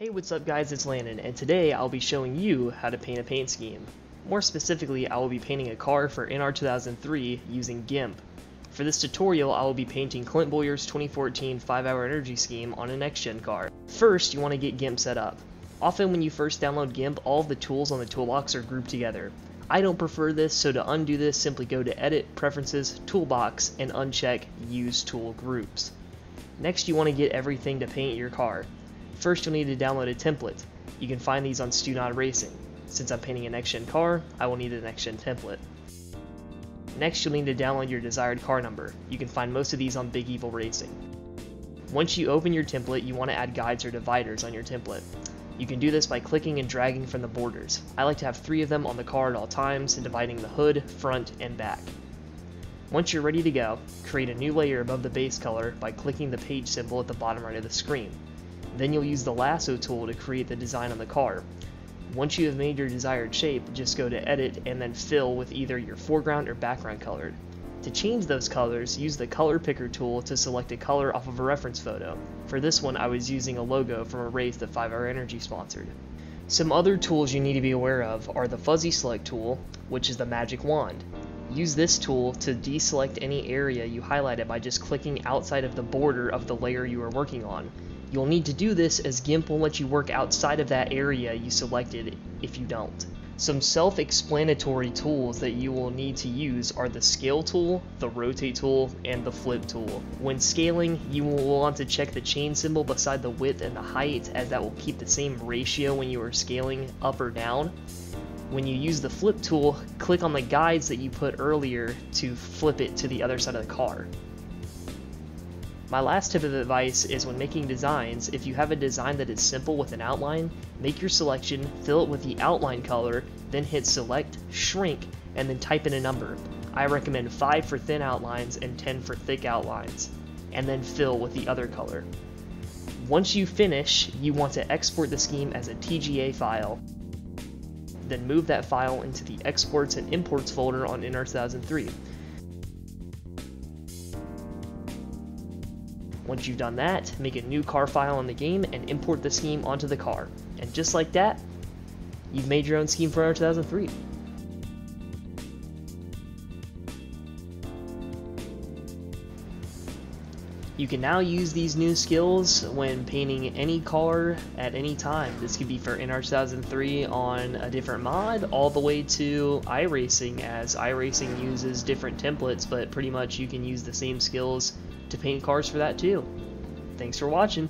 Hey, what's up guys, it's Landon, and today I'll be showing you how to paint a paint scheme. More specifically, I will be painting a car for NR 2003 using GIMP. For this tutorial, I will be painting Clint Bowyer's 2014 5-hour energy scheme on a next-gen car. First, you want to get GIMP set up. Often when you first download GIMP, all the tools on the toolbox are grouped together. I don't prefer this, so to undo this, simply go to Edit, Preferences, Toolbox, and uncheck Use Tool Groups. Next, you want to get everything to paint your car. First, you'll need to download a template. You can find these on Stunod Racing. Since I'm painting a next-gen car, I will need a next-gen template. Next, you'll need to download your desired car number. You can find most of these on Big Evil Racing. Once you open your template, you want to add guides or dividers on your template. You can do this by clicking and dragging from the borders. I like to have three of them on the car at all times dividing the hood, front, and back. Once you're ready to go, create a new layer above the base color by clicking the page symbol at the bottom right of the screen. Then you'll use the lasso tool to create the design on the car. Once you have made your desired shape, just go to edit and then fill with either your foreground or background color. To change those colors, use the color picker tool to select a color off of a reference photo. For this one, I was using a logo from a race that 5-Hour Energy sponsored. Some other tools you need to be aware of are the fuzzy select tool, which is the magic wand. Use this tool to deselect any area you highlighted by just clicking outside of the border of the layer you are working on. You'll need to do this as GIMP will let you work outside of that area you selected if you don't. Some self-explanatory tools that you will need to use are the scale tool, the rotate tool, and the flip tool. When scaling, you will want to check the chain symbol beside the width and the height as that will keep the same ratio when you are scaling up or down. When you use the flip tool, click on the guides that you put earlier to flip it to the other side of the car. My last tip of advice is when making designs, if you have a design that is simple with an outline, make your selection, fill it with the outline color, then hit select, shrink, and then type in a number. I recommend 5 for thin outlines and 10 for thick outlines, and then fill with the other color. Once you finish, you want to export the scheme as a TGA file. Then move that file into the Exports and Imports folder on NR 2003. Once you've done that, make a new car file in the game and import the scheme onto the car. And just like that, you've made your own scheme for NR 2003. You can now use these new skills when painting any car at any time. This could be for NR 2003 on a different mod, all the way to iRacing, as iRacing uses different templates, but pretty much you can use the same skills to paint cars for that too. Thanks for watching.